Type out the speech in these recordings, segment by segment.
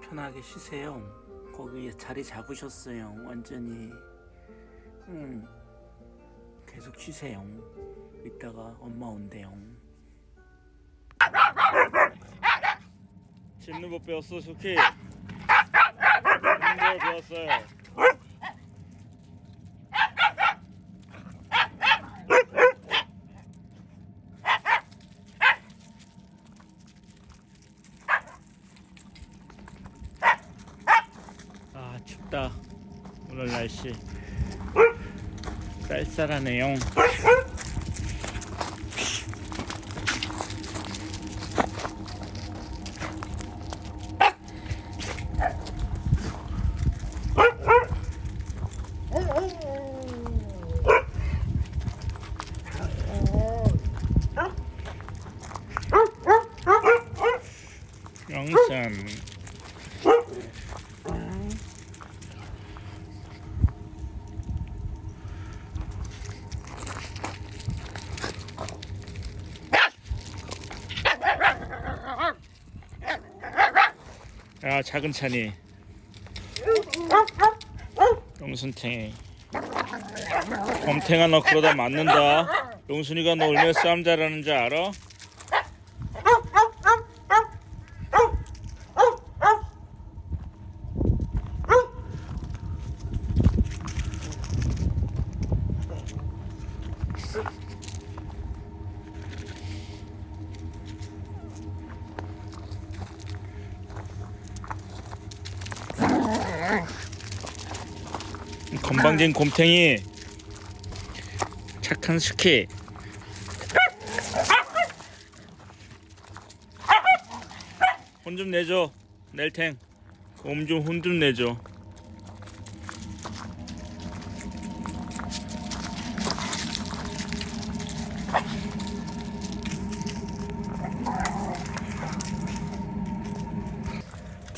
편하게 쉬세요. 거기에 자리 잡으셨어요. 완전히. 응. 계속 쉬세요. 이따가 엄마 온대요. 짖는 법 배웠어, 수키? 짖는 걸 배웠어요. 아, 춥다. 오늘 날씨. 쌀쌀하네요. 영산. 야 작은 찬이. 용순탱이. 범탱아 너 그러다 맞는다. 용순이가 너 얼마나 싸움 잘하는 줄 알아? 건방진 곰탱이. 착한 스키. 혼 좀 내줘 넬탱. 곰 좀 혼 좀 내줘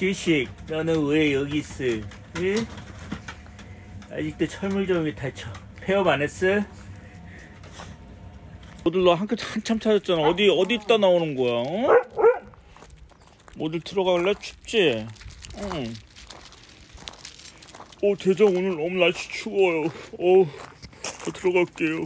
지식, 너는 왜 여기 있어? 응? 아직도 철물점이 다쳐. 폐업 안 했어? 모들 너 한참 찾았잖아 어디 어디 있다 나오는 거야 어? 모들 들어갈래 춥지 응. 오 대장 오늘 너무 날씨 추워요 어저 들어갈게요